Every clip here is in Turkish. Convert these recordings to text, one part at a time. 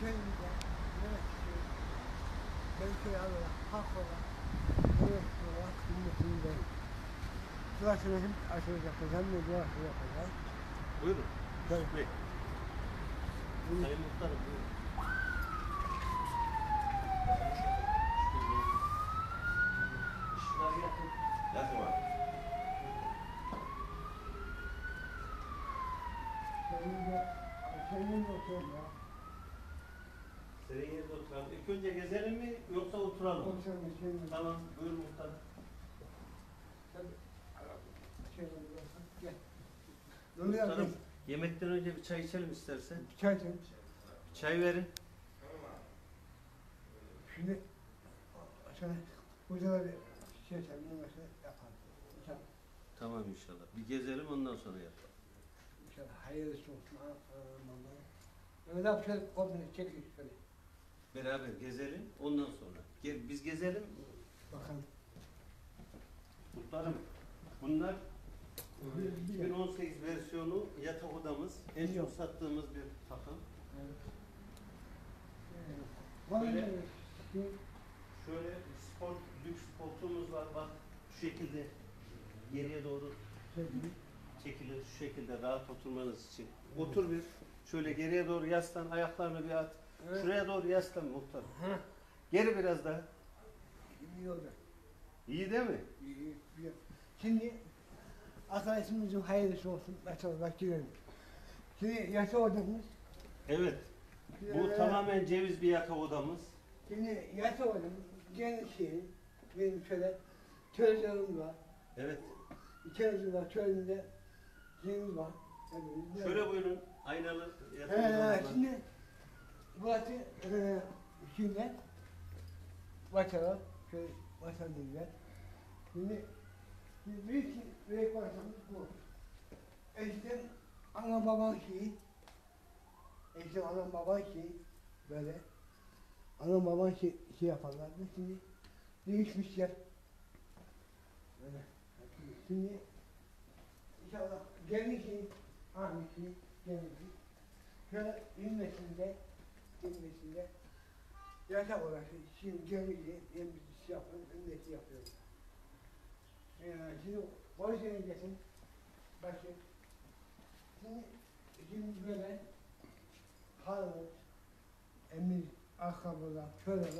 köyümüzde yönetici, köy olarak, halk olarak, yönetici olarak hizmetindeyim. Burasını hep açılacak hocam ve burası yapacağız. Buyurun. Tabii. Bey. Sayın Muhtarım buyurun. Yakın. Abi. köyümüzde, köyümüzde oturuyorum ya. Senin yerinde oturalım. İlk önce gezelim mi yoksa oturalım mı? Oturuyorum köyümüzde. Tamam. Buyur bir bakın, Gel. Muhtarım yemekten önce bir çay içelim istersen. çay için. Çay verin. Şimdi şöyle hocalar bir şey yapalım, mesela yapalım. İnşallah, Tamam inşallah. Bir gezelim ondan sonra yapalım. inşallah hayırlısı olsun. Aman abi şöyle kodunu çekin şöyle. Beraber gezelim ondan sonra. Gel, biz gezelim. Bakalım. Muhtarım bunlar Bir- bir- 2018 versiyonu yatak odamız. En çok sattığımız bir takım. Böyle şey? Şöyle spor, lüks koltuğumuz var. Bak şu şekilde geriye doğru çekilir. Şu şekilde rahat oturmanız için. Otur bir. Şöyle geriye doğru yaslan. Ayaklarını bir at. Evet. Şuraya doğru yaslan muhtarım. Heh, Geri biraz daha. iyi oldu. İyi değil mi? İyi, iyi. Şimdi arkadaşımızın hayırlısı olsun. Bak girelim. Şimdi yaşa odamız. Evet. Bu Ee, tamamen ceviz bir yatak odamız. Şimdi yaşa odamız. Gene şey, benim şöyle televizyonum var. Evet. İçerisi var, çölünde şeyimiz var. Yani, Şöyle buyurun. Aynalı odamız var. şimdi burası e, şimdi Başarı, şöyle Başarı diyeceğiz. Şimdi, şimdi büyük, büyük başarımız bu. Eskiden ana baban şeyi, eskiden ana baban şeyi böyle ana baban şey, şey yaparlardı. Şimdi değişmişler. Böyle. Şimdi inşallah gelin aynı şey, gelin şey. Şöyle inmesinde, inmesinde yatak olarak şimdi gemiyi hem yapıyorum hem de yapıyorum. Ee, şimdi polis öncesinin başı şimdi, şimdi böyle halımız, emir, ayakkabılar, şöyle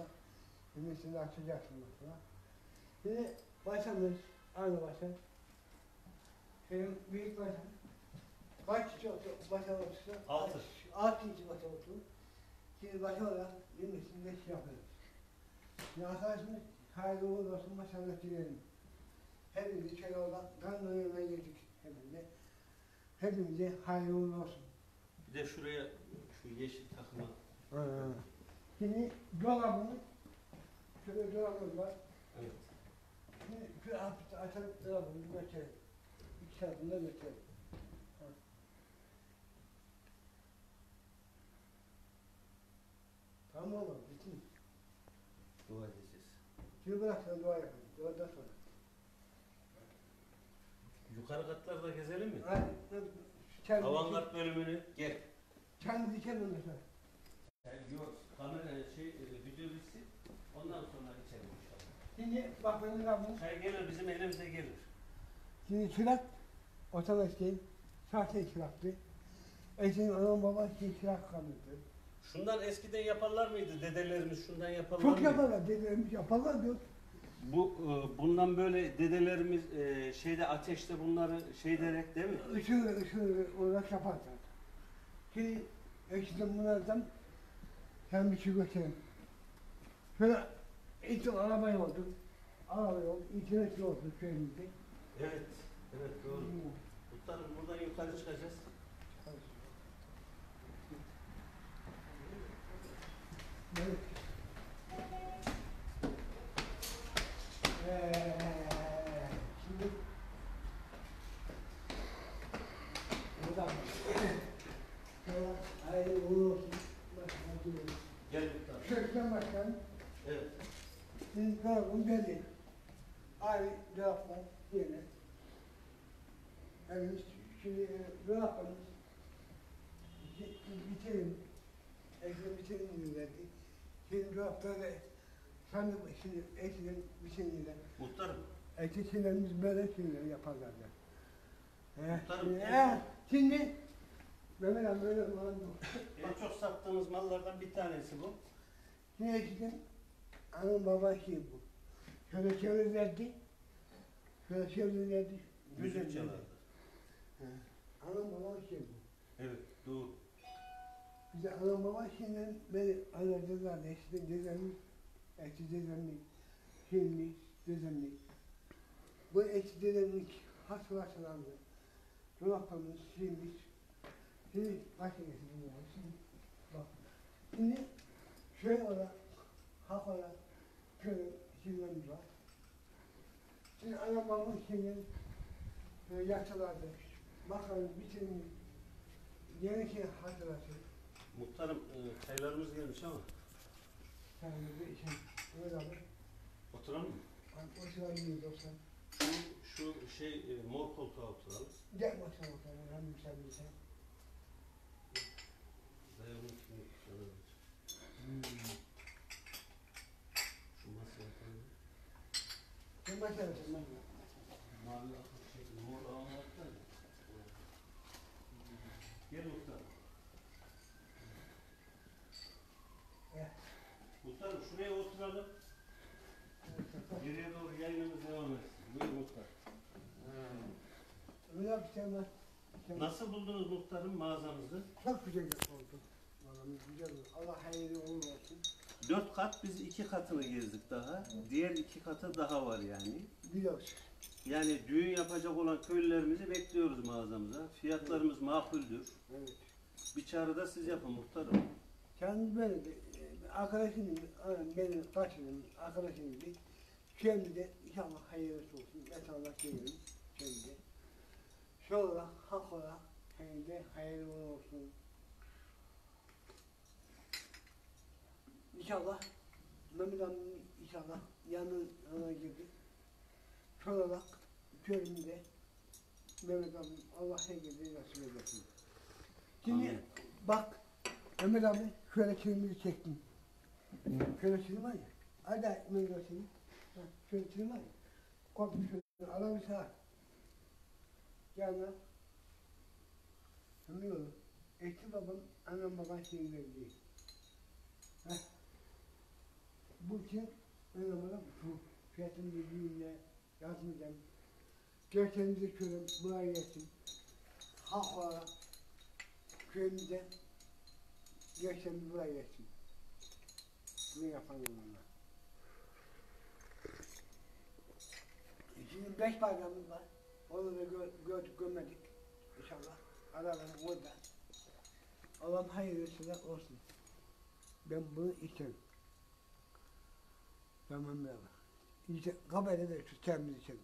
inmesinde açacaksınız falan. Şimdi başımız, aynı başım. Benim büyük başım. Kaç çok başa otursa? Altı. Başa olarak yirmisinde şey yapıyoruz. Arkadaşımız hayırlı uğurlu olsun maşallah dilerim. Hepimiz şöyle oradan kan önüne girdik hepimize. Hepimize hayırlı uğurlu olsun. Bir de şuraya şu yeşil takıma. Şimdi dolabımız, şöyle dolabımız var. Evet. Şimdi şu açılıp dolabımızı götürelim. İki tarafında götürelim. Ha. Tamam mı? Bitti mi? Dua edeceğiz. Şimdi bırak sen dua yapalım. Duadan sonra. Yukarı katlarda gezelim mi? Hadi. hadi. Çay Avantgard bölümünü gel. Çay dikelim ondan sonra. Yok, kamera şey, e, video bitsin. Ondan sonra içelim inşallah. Şimdi bak benim Rabbim. Çay gelir, bizim elimize gelir. Şimdi çırak otobüs değil. Sahte çıraktı. Eşim anam babam şey çırak kalırdı. Şundan eskiden yaparlar mıydı dedelerimiz şundan yaparlar Çok mıydı? yaparlar dedelerimiz yaparlar diyor. Bu e, bundan böyle dedelerimiz e, şeyde ateşte bunları şey derek değil mi? Işığı ışığı olarak yaparlar. Şimdi eskiden bunlardan sen bir şey göstereyim. Şöyle ilk arabaya oldu. Arabaya oldu. İnternet oldu köyümüzde. Evet. Evet doğru. Muhtarım buradan yukarı çıkacağız. Evet. Ee, şimdi buradan şöyle. Başkan Evet. sizin dolabın belli. Aynı dolaplar yerine. Yani şimdi e, dolaplarımız bitelim. Ekmeğin bir şeyini verdi. Şimdi bu hafta da sen de şimdi ekmeğin bir şeyini de. Muhtarım, Erkeklerimiz böyle şeyler yaparlar ya. He, Muhtarım, şimdi, he, şimdi Mehmet abi böyle falan yok. en çok sattığımız mallardan bir tanesi bu. Şimdi eskiden anam baba şey bu. Şöyle çevirirlerdi. Şöyle çevirirlerdi. Müzik çalardı. He. Anam baba şey bu. Evet, doğru. Bize anam baba şimdi beni anlatırlardı. Eskiden dedemlik, eski dedemlik, şimdi dedemlik. Bu eski dedemlik hasılatlandı. Dolaplarımız silmiş. Şimdi başka getirdim yani. Şimdi bak. Şimdi şöyle olarak, hak olarak şöyle isimlerimiz var. Şimdi şimdi böyle yatılardı. Bakalım bitirmiş. Yeni şey hatırlatıyor. Muhtarım, e, çaylarımız gelmiş ama öyle abi. oturalım mı? O sıra bir doksan. Şu, şu şey, e, mor koltuğa oturalım. Gel bakalım bakalım, hem sen. Dayımın kimi sana Şu masaya koyalım. Sen bakalım sen bakalım. Mavi şey, mor ya. Gel muhtarım. Gel. Muhtarım şuraya oturalım. Geriye doğru yayınımız devam etsin. Buyur muhtar. Öyle sen bak. Sen Nasıl buldunuz muhtarım mağazamızı? Çok güzel oldu. Vallahi güzel oldu. Allah hayırlı uğurlu olsun. Dört kat biz iki katını gezdik daha. Diğer iki katı daha var yani. Biliyoruz. Yani düğün yapacak olan köylülerimizi bekliyoruz mağazamıza. Fiyatlarımız makuldür. Evet. Bir çağrı da siz yapın muhtarım. Kendimiz böyle e, arkadaşım aynen benim kaçırdım, arkadaşım gibi. Şimdi de inşallah hayırlısı olsun. İnşallah diyelim. Şimdi de. Şu olarak, hak olarak, şimdi de hayırlı olsun. İnşallah Mehmet abim inşallah yanın yana girdi. Şu olarak köyümde Mehmet abim Allah herkese nasip eylesin. Şimdi Amin. bak Mehmet abi şöyle köyümüzü çektim. Şöyle çizim var ya. Hadi Mehmet abi seni. Şöyle çizim var ya. Korkmuş şöyle. Gel lan. Anlıyor musun? Eski babam, baban şeyleri değil. Heh. Bu için ben ama bu fiyatını bildiğimle yazmayacağım. Göklerimizi şöyle buraya gelsin. Hak olarak köyümüzde göklerimizi buraya gelsin. Bunu yapalım onlar. Şimdi beş bayramımız var. Onu da gö gördük, görmedik. İnşallah. Aralarım orada. Allah'ım hayırlısıyla olsun. Ben bunu isterim. Tamam beraber. İşte da şu temiz içelim.